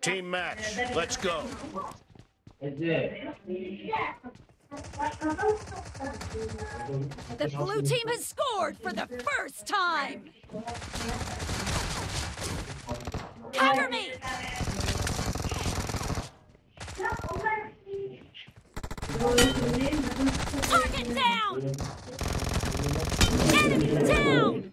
Team match. Let's go. The blue team has scored for the first time. Cover me! Target down! Enemy down!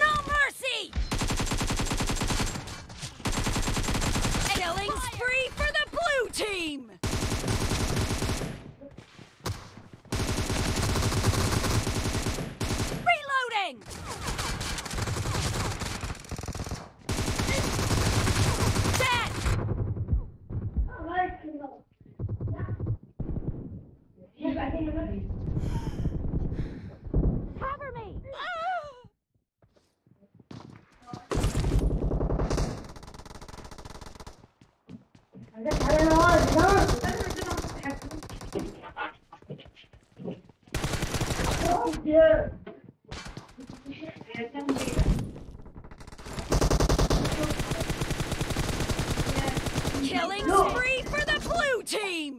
No mercy! Killing spree for the blue team! Reloading! Dead! Cover me! Killing spree for the blue team!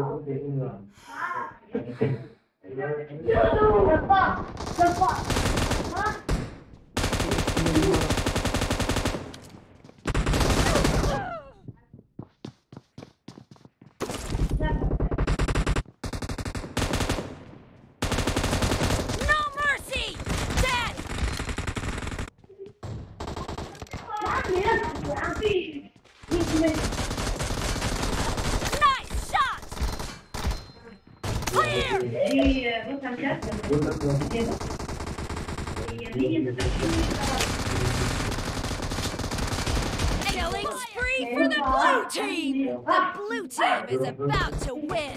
The fuck! The fuck! Clear! Killing spree for the blue team! The blue team is about to win!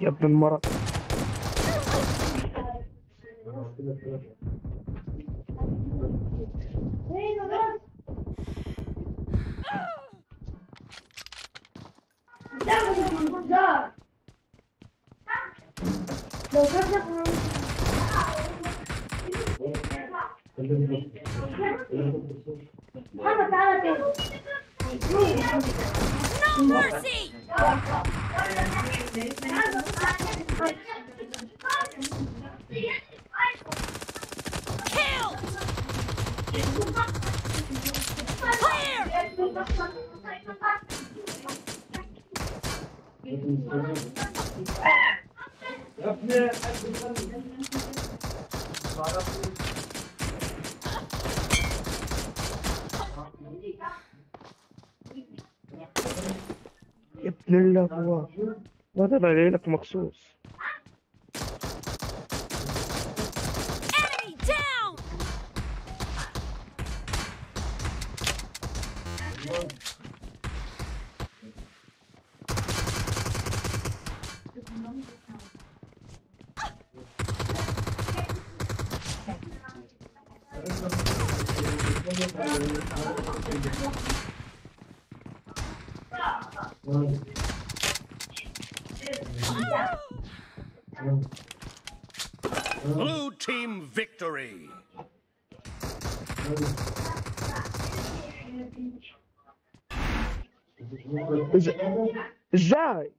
يا ابن المرض No mercy! Clear! للابواب ما طلع مخصوص Thank you. Blue team victory. Is it? Is that?